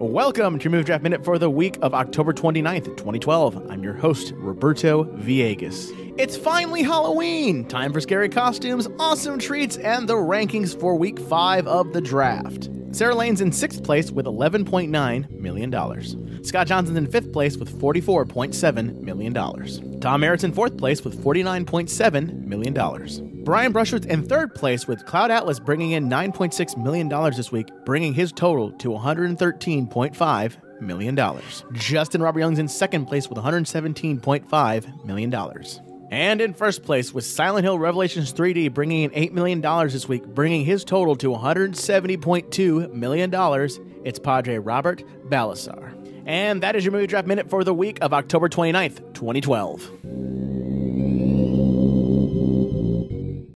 Welcome to Movie Draft Minute for the week of October 29th, 2012. I'm your host, Roberto Villegas. It's finally Halloween! Time for scary costumes, awesome treats, and the rankings for week 5 of the draft. Sarah Lane's in sixth place with $11.9 million. Scott Johnson's in fifth place with $44.7 million. Tom Merritt's in fourth place with $49.7 million. Brian Brushwood's in third place with Cloud Atlas bringing in $9.6 million this week, bringing his total to $113.5 million. Justin Robert Young's in second place with $117.5 million. And in first place with Silent Hill Revelations 3D bringing in $8 million this week, bringing his total to $170.2 million, it's Padre Robert Ballecer. And that is your movie draft minute for the week of October 29th, 2012.